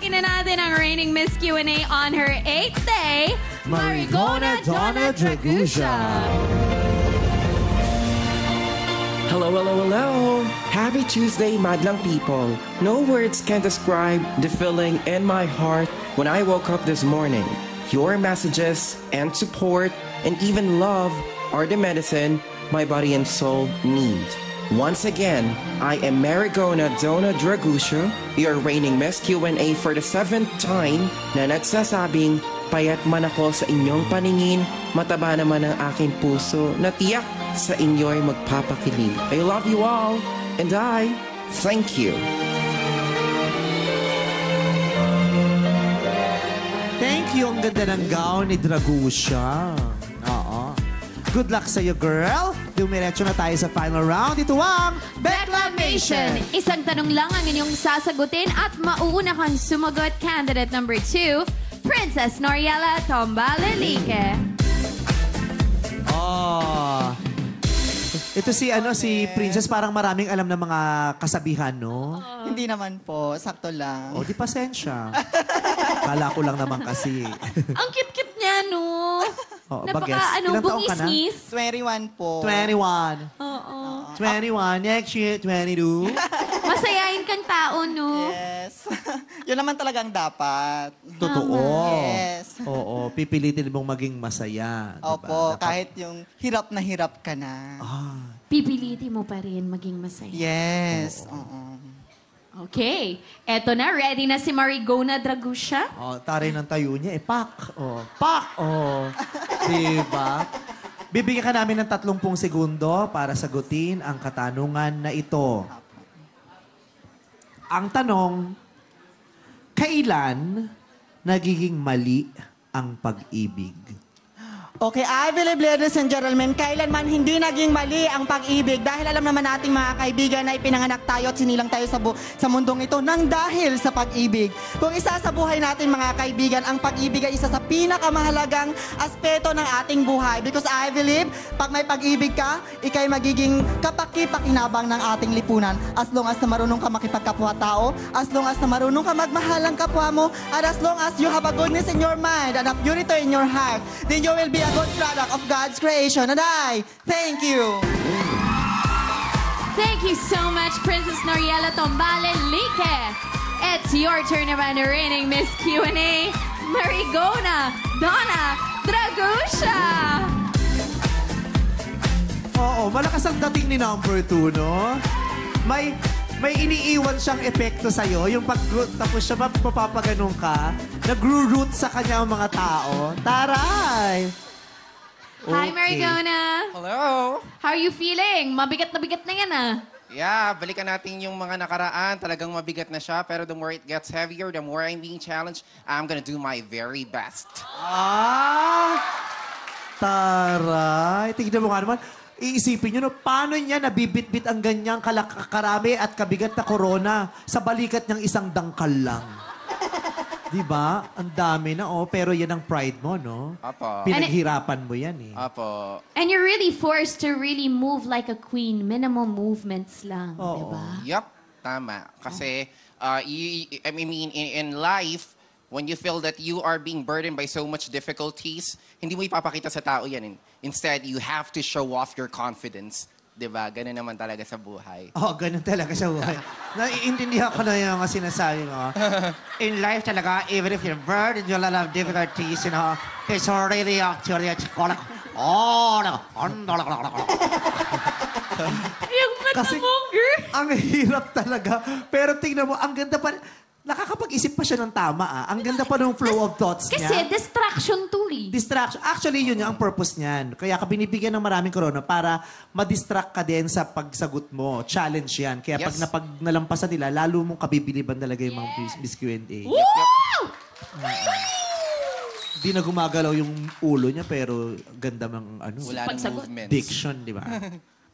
Tawagin na natin ang reigning Miss Q&A on her 8th day, Marigona Donna Dragusha. Hello, hello, hello! Happy Tuesday, madlang people. No words can describe the feeling in my heart when I woke up this morning. Your messages and support and even love are the medicine my body and soul need. Once again, I am Marigona Dona Dragusha, your reigning Miss Q&A for the seventh time na nagsasabing payat man ako sa inyong paningin, mataba naman ang aking puso na tiyak sa inyo'y magpapakilig. I love you all, and I thank you. Thank you. Ang ganda ng gown ni Dragusha. Oo. Good luck sa'yo, girl. Dumiretso na tayo sa final round. Ito ang Declamation! Isang tanong lang ang inyong sasagutin at mauuna kang sumagot candidate number 2, Princess Noriela Tombalilique. Oh. Ito si ano si Princess parang maraming alam na mga kasabihan, no? Hindi naman po, sakto lang. O di pasensya. Kala ko lang naman kasi. Ang no? Oo, Napaka, bagets. ano, Ilang taon ka na? bungis-ngis. 21 po. 21. Oo. 21. Next year, 22. Masayain kang tao, no? Yes. Yun naman talagang dapat. Totoo. Yes. Oo, pipilitin mong maging masaya. diba? Opo, Dapat- kahit yung hirap na hirap ka na. Ah, Pipilitin mo pa rin maging masaya. Yes. Oo. Okay. Eto na, ready na si Marigona Dragusha? oh, taray ng tayo niya. Eh, pak. Oh, pak. Oh. diba? Bibigyan ka namin ng 30 segundo para sagutin ang katanungan na ito. Ang tanong, kailan nagiging mali ang pag-ibig? Okay, I believe, ladies and gentlemen, kailanman hindi naging mali ang pag-ibig dahil alam naman nating mga kaibigan na ipinanganak tayo at sinilang tayo sa, sa mundong ito nang dahil sa pag-ibig. Kung isa sa buhay natin mga kaibigan, ang pag-ibig ay isa sa pinakamahalagang aspeto ng ating buhay. Because I believe, pag may pag-ibig ka, ikay magiging kapaki-pakinabang ng ating lipunan. As long as na marunong ka makipagkapwa-tao, as long as na marunong ka magmahal ng kapwa mo, and as long as you have a goodness in your mind and a purity in your heart, then you will be a good product of God's creation. And I thank you. Thank you so much, Princess Noriela Tombalilique. It's your turn na reigning Miss Q&A, Marigona Donna Dragusha. Oo, malakas ang dating ni number two, no? May may iniiwan siyang epekto sa'yo. Yung pag tapos siya map- mapapaganong ka, nagro-root sa kanya ang mga tao. Taray! Hi. Marigona. Hello! How are you feeling? Mabigat na bigat na yan, ah. Yeah, balikan natin yung mga nakaraan. Talagang mabigat na siya. Pero the more it gets heavier, the more I'm being challenged, I'm gonna do my very best. Ah! Taray! Tignan mo nga naman. Iisipin nyo, no, paano niya nabibit-bit ang ganyang kalak- karami at kabigat na corona sa balikat niyang isang dangkal lang? Di ba? Ang dami na, oh. Pero yan ang pride mo, no? Apo. Pinaghirapan mo yan, eh. Apo. And you're really forced to really move like a queen. Minimum movements lang, Oo. di ba? Yup, tama. Kasi, uh, you, I mean, in, in life, when you feel that you are being burdened by so much difficulties, hindi mo ipapakita sa tao yan. Instead, you have to show off your confidence. Diba? Ganun naman talaga sa buhay. Oo, oh, ganun talaga sa buhay. Naiintindihan ko na yung mga sinasabi mo. In life talaga, even if you're burdened, you'll have difficulties, you know, it's really actually a Oh, no. Yung mata Kasi- mo, girl. Ang hirap talaga. Pero tingnan mo, ang ganda pa. Nakakapag-isip pa siya ng tama, ah. Ang ganda pa ng flow of thoughts Kasi niya. distraction to eh. Distraction. Actually, yun yung ang purpose niyan. Kaya ka binibigyan ng maraming corona para ma-distract ka din sa pagsagot mo. Challenge yan. Kaya pag Yes. napag nalampasan nila, lalo mong kabibiliban talaga yung mga Miss- Miss Q&A. Woo! Di na gumagalaw yung ulo niya, pero ganda ng ano, Wala nang Pagsagot. movements. diction, di ba?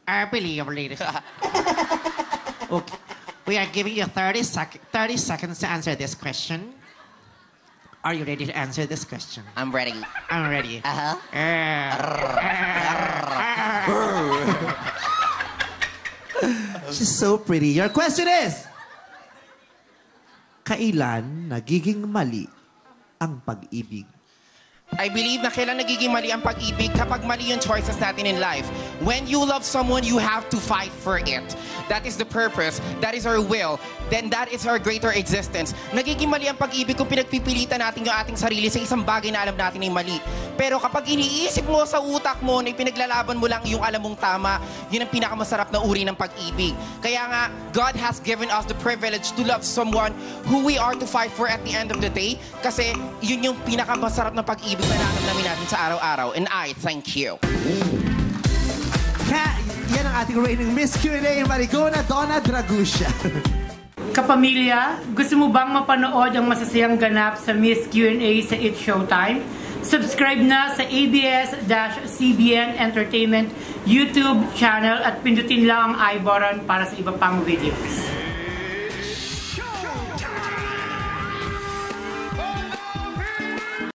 I believe, ladies. okay. We are giving you 30, sec- 30 seconds to answer this question. Are you ready to answer this question? I'm ready. I'm ready. Uh-huh. She's so pretty. Your question is, kailan nagiging mali ang pag-ibig? I believe na kailan nagiging mali ang pag-ibig kapag mali yung choices natin in life. When you love someone, you have to fight for it. That is the purpose. That is our will. Then that is our greater existence. Nagiging mali ang pag-ibig kung pinagpipilitan natin yung ating sarili sa isang bagay na alam natin ay mali. Pero kapag iniisip mo sa utak mo na pinaglalaban mo lang yung alam mong tama, yun ang pinakamasarap na uri ng pag-ibig. Kaya nga, God has given us the privilege to love someone who we are to fight for at the end of the day. Kasi yun yung pinakamasarap na pag-ibig na namin natin sa araw-araw. And I thank you. Ang ating reigning Miss Q&A, Marigona Donna Dragusha. Kapamilya, gusto mo bang mapanood ang masasayang ganap sa Miss Q&A sa It's Showtime? Subscribe na sa ABS-CBN Entertainment YouTube channel at pindutin lang ang i-button para sa iba pang videos.